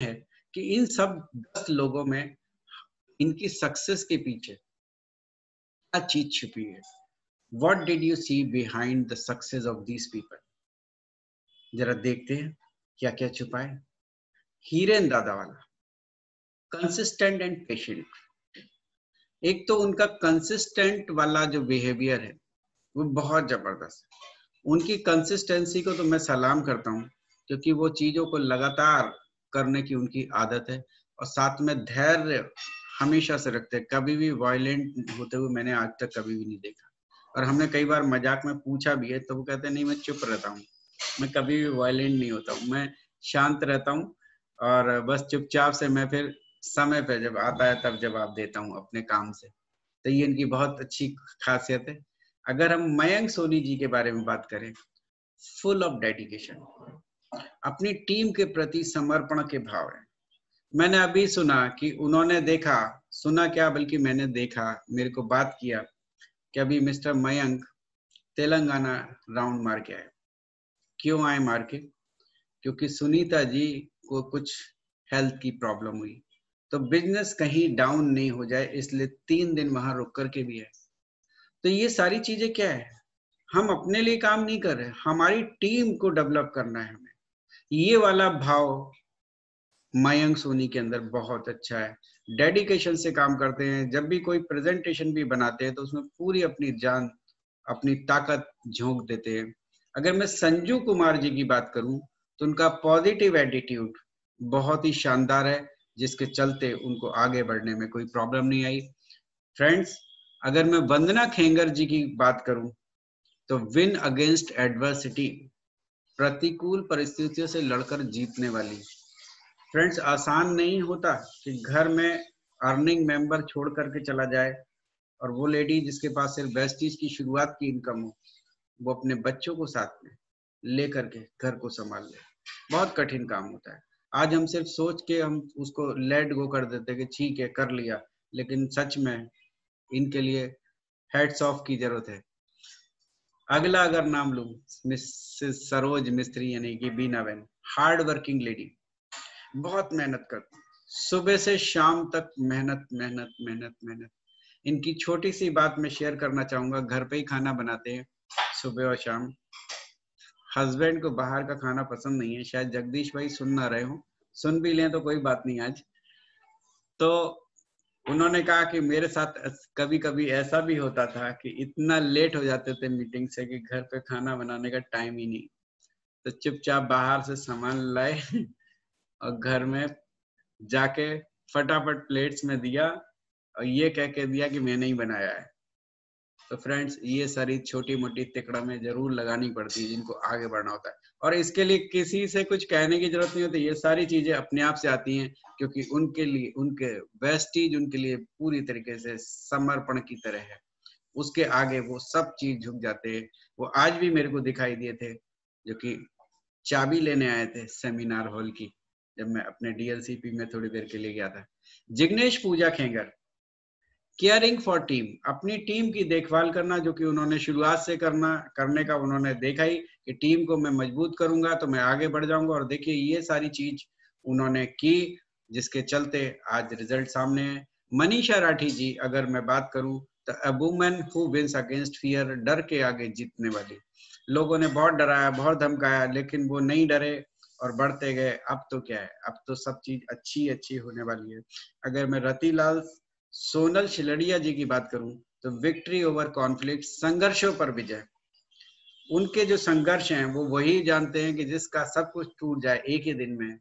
है कि इन सब दस लोगों में इनकी सक्सेस के पीछे क्या चीज़ छुपी है? What did you see behind the success of these people जरा देखते हैं क्या क्या छुपा है। हीरेन दादा वाला कंसिस्टेंट एंड पेशेंट एक तो उनका कंसिस्टेंट वाला जो बिहेवियर है, वो बहुत ज़बरदस्त है। उनकी कंसिस्टेंसी को तो मैं सलाम करता हूँ, क्योंकि वो चीज़ों को लगातार करने की उनकी आदत है। और साथ में धैर्य हमेशा से रखते हैं। कभी भी वायलेंट होते हुए मैंने आज तक कभी भी नहीं देखा। और हमने कई बार मज़ाक में पूछा भी है तो वो कहते हैं, नहीं, मैं चुप रहता हूँ। मैं कभी भी वायलेंट नहीं होता हूँ। मैं शांत रहता हूँ और बस चुपचाप से मैं फिर समय पे जब आता है, तब जवाब देता हूँ अपने काम से। तो ये इनकी बहुत अच्छी खासियत है। अगर हम मयंक सोनी जी के बारे में बात करें फुल ऑफ़ डेडिकेशन अपनी टीम के प्रति समर्पण के भाव है। मैंने अभी सुना कि उन्होंने देखा, सुना क्या बल्कि मैंने देखा, मेरे को बात किया कि अभी मिस्टर मयंक तेलंगाना राउंड मार के आए। क्यों आए मार के? क्योंकि सुनीता जी को कुछ हेल्थ की प्रॉब्लम हुई। तो बिज़नेस कहीं डाउन नहीं हो जाए, इसलिए तीन दिन वहाँ रुक करके भी है तो ये सारी चीज़ें क्या है? हम अपने लिए काम नहीं कर रहे, हमारी टीम को डेवलप करना है हमें। ये वाला भाव मयंक सोनी के अंदर बहुत अच्छा है। डेडिकेशन से काम करते हैं। जब भी कोई प्रेजेंटेशन भी बनाते हैं तो उसमें पूरी अपनी जान, अपनी ताकत झोंक देते हैं। अगर मैं संजू कुमार जी की बात करूँ तो उनका पॉजिटिव एटीट्यूड बहुत ही शानदार है, जिसके चलते उनको आगे बढ़ने में कोई प्रॉब्लम नहीं आई। फ्रेंड्स अगर मैं वंदना खेंगर जी की बात करूँ तो विन अगेंस्ट एडवर्सिटी प्रतिकूल परिस्थितियों से लड़कर जीतने वाली। फ्रेंड्स, आसान नहीं होता कि घर में अर्निंग मेंबर छोड़ करके चला जाए और वो लेडी जिसके पास सिर्फ़ वेस्टीज की शुरुआत की इनकम हो, वो अपने बच्चों को साथ में ले करके घर को संभाल ले। बहुत कठिन काम होता है। आज हम सिर्फ़ सोच के हम उसको लेट गो कर देते कि ठीक है, कर लिया, लेकिन सच में इनके लिए हेड्स ऑफ़ की ज़रूरत है। अगला अगर नाम लू, मिसेस सरोज मिस्त्री, यानी कि बीना बहन हार्ड वर्किंग लेडी बहुत मेहनत करती सुबह से शाम तक मेहनत मेहनत मेहनत मेहनत। इनकी छोटी सी बात मैं शेयर करना चाहूँगा, घर पे ही खाना बनाते हैं, सुबह और शाम। हस्बैंड को बाहर का खाना पसंद नहीं है, शायद जगदीश भाई सुन ना रहे हो। सुन भी लें तो कोई बात नहीं आज। तो उन्होंने कहा कि मेरे साथ कभी कभी ऐसा भी होता था कि इतना लेट हो जाते थे मीटिंग से कि घर पे खाना बनाने का टाइम ही नहीं। तो चुपचाप बाहर से सामान लाए और घर में जाके फटाफट प्लेट्स में दिया और ये कह के दिया कि मैंने ही बनाया है। तो फ्रेंड्स ये सारी छोटी मोटी तिकड़ा में ज़रूर लगानी पड़ती है, जिनको आगे बढ़ना होता है। और इसके लिए किसी से कुछ कहने की ज़रूरत नहीं होती, ये सारी चीज़ें अपने आप से आती हैं, क्योंकि उनके लिए, उनके वेस्टीज उनके लिए पूरी तरीके से समर्पण की तरह है। उसके आगे वो सब चीज़ झुक जाते हैं। वो आज भी मेरे को दिखाई दिए थे, जो कि चाबी लेने आए थे सेमिनार हॉल की, जब मैं अपने डीएलसीपी में थोड़ी देर के लिए गया था। Jignesh Pooja Khengar caring for team अपनी टीम की देखभाल करना, जो कि उन्होंने शुरुआत से करना, करने का उन्होंने देखा ही कि टीम को मैं मज़बूत करूँगा तो मैं आगे बढ़ जाऊँगा। और देखिए, ये सारी चीज़ उन्होंने की, जिसके चलते आज रिज़ल्ट सामने है। मनीषा राठी जी, अगर मैं बात करूँ तो a women who wins against fear डर के आगे जीतने वाली। लोगों ने बहुत डराया, बहुत धमकाया, लेकिन वो नहीं डरे और बढ़ते गए। अब तो क्या है? अब तो सब चीज़ अच्छी अच्छी होने वाली है। अगर मैं रतीलाल सोनल शिलड़िया जी की बात करूँ तो विक्ट्री ओवर कॉन्फ्लिक्ट संघर्षों पर विजय। उनके जो संघर्ष हैं, वो वही जानते हैं कि जिसका सब कुछ टूट जाए एक ही दिन में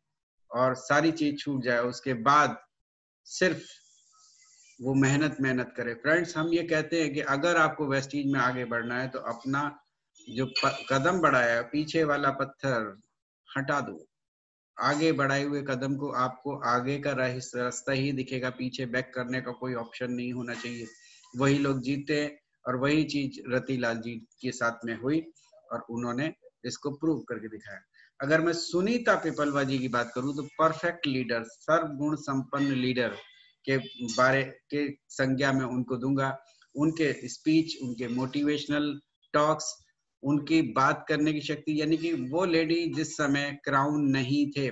और सारी चीज़ छूट जाए, उसके बाद सिर्फ़ वो मेहनत मेहनत करे। फ्रेंड्स हम ये कहते हैं कि अगर आपको वेस्टीज में आगे बढ़ना है तो अपना जो कदम बढ़ाया, पीछे वाला पत्थर हटा दो। आगे बढ़ाए हुए कदम को आपको आगे का रास्ता ही दिखेगा। पीछे बैक करने का कोई ऑप्शन नहीं होना चाहिए। वही लोग जीते और वही चीज़ रतीलाल जी के साथ में हुई और उन्होंने इसको प्रूव करके दिखाया। अगर मैं सुनीता पिपलवा जी की बात करूँ तो परफेक्ट लीडर सर्वगुण संपन्न लीडर के बारे, के संज्ञा में उनको दूँगा। उनके स्पीच उनके मोटिवेशनल टॉक्स उनकी बात करने की शक्ति, यानी कि वो लेडी जिस समय क्राउन नहीं थे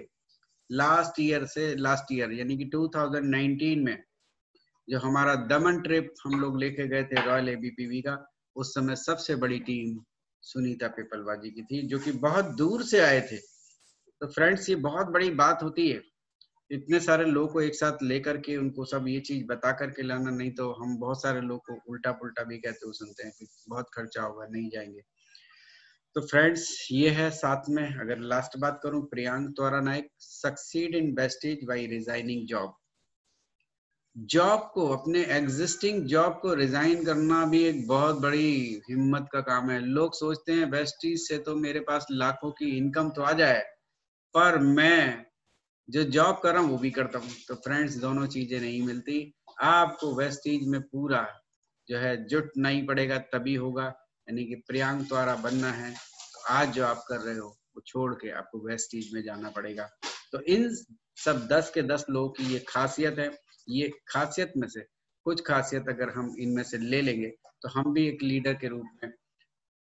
लास्ट ईयर से लास्ट ईयर यानी कि 2019 में जो हमारा दमन ट्रिप हम लोग लेके गए थे रॉयल एबीपीवी का, उस समय सबसे बड़ी टीम सुनीता पिपलवाजी की थी, जो कि बहुत दूर से आए थे। तो फ्रेंड्स ये बहुत बड़ी बात होती है। इतने सारे लोग को एक साथ लेकर के उनको सब ये चीज़ बता करके लाना, नहीं तो हम बहुत सारे लोग को उल्टा पुल्टा भी कहते हुए सुनते हैं कि बहुत खर्चा होगा, नहीं जाएँगे। तो फ्रेंड्स ये है साथ में, अगर लास्ट बात करूँ, प्रियांक द्वारा नायक सक्सीड इन बेस्टेज बाई रिजाइनिंग जॉब जॉब को, अपने एग्जिस्टिंग जॉब को रिजाइन करना भी एक बहुत बड़ी हिम्मत का काम है। लोग सोचते हैं वेस्टीज से तो मेरे पास लाखों की इनकम तो आ जाए, पर मैं जो जॉब कर रहा हूँ, वो भी करता हूँ। तो फ्रेंड्स दोनों चीज़ें नहीं मिलती। आपको वेस्टीज में पूरा जो है, जुट नहीं पड़ेगा, तभी होगा। यानी कि प्रियांक द्वारा बनना है तो आज जो आप कर रहे हो, वो छोड़ के आपको वेस्टीज में जाना पड़ेगा। तो इन सब दस के दस लोगों की ये खासियत है। ये खासियत में से, कुछ खासियत अगर हम इनमें से ले लेंगे तो हम भी एक लीडर के रूप में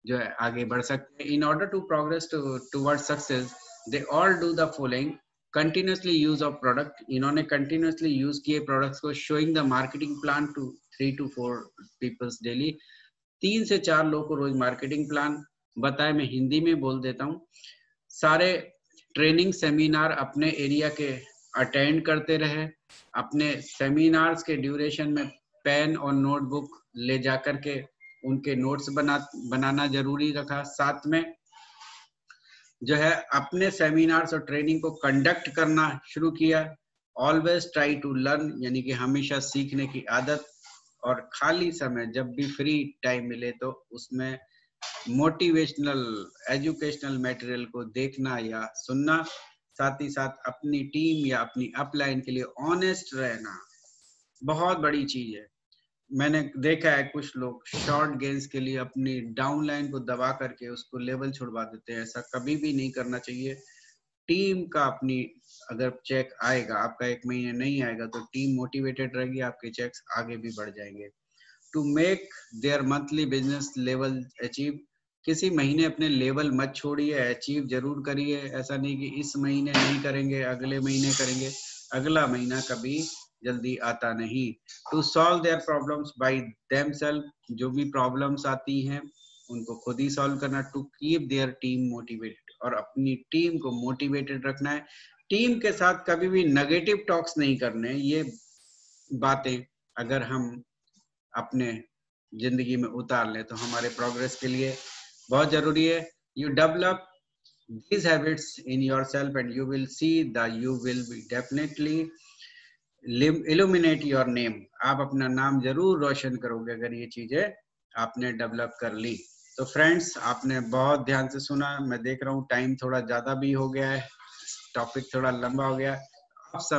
जो है आगे बढ़ सकते हैं। In order to progress toward success they all do the following continuously use of product इन्होंने कंटिन्यूसली यूज़ किए प्रोडक्ट्स को showing the marketing plan to three to four peoples daily तीन से चार लोग को रोज मार्केटिंग प्लान बताए मैं हिंदी में बोल देता हूँ। सारे ट्रेनिंग सेमिनार अपने एरिया के अटेंड करते रहे। अपने सेमिनार्स के ड्यूरेशन में पेन और नोटबुक ले जाकर के उनके नोट्स बना, बनाना ज़रूरी रखा। साथ में जो है अपने सेमिनार्स और ट्रेनिंग को कंडक्ट करना शुरू किया। ऑलवेज ट्राई टू लर्न यानी कि हमेशा सीखने की आदत और खाली समय जब भी फ्री टाइम मिले तो उसमें मोटिवेशनल एजुकेशनल मटेरियल को देखना या सुनना, साथ ही साथ अपनी टीम या अपनी अपलाइन के लिए ऑनेस्ट रहना, बहुत बड़ी चीज़ है। मैंने देखा है कुछ लोग शॉर्ट गेंस के लिए अपनी डाउन लाइन को दबा करके उसको लेवल छुड़वा देते हैं। ऐसा कभी भी नहीं करना चाहिए। टीम का अपनी अगर चेक आएगा, आपका एक महीने नहीं आएगा तो टीम मोटिवेटेड रहेगी, आपके चेक्स आगे भी बढ़ जाएँगे। To make their monthly business level achieve किसी महीने अपने लेवल मत छोड़िए अचीव ज़रूर करिए। ऐसा नहीं कि इस महीने नहीं करेंगे, अगले महीने करेंगे, अगला महीना कभी जल्दी आता नहीं। To solve their problems by themselves जो भी प्रॉब्लम्स आती हैं, उनको खुद ही सॉल्व करना। To keep their team motivated और अपनी टीम को मोटिवेटेड रखना है। टीम के साथ कभी भी नेगेटिव टॉक्स नहीं करने, ये बातें अगर हम अपने ज़िंदगी में उतार लें तो हमारे प्रोग्रेस के लिए बहुत ज़रूरी है। You develop these habits in yourself and you will see that you will be definitely illuminate your name आप अपना नाम ज़रूर रोशन करोगे अगर ये चीज़ें आपने डेवलप कर ली। तो फ्रेंड्स आपने बहुत ध्यान से सुना, मैं देख रहा हूँ टाइम थोड़ा ज़्यादा भी हो गया है टॉपिक थोड़ा लंबा हो गया आप सब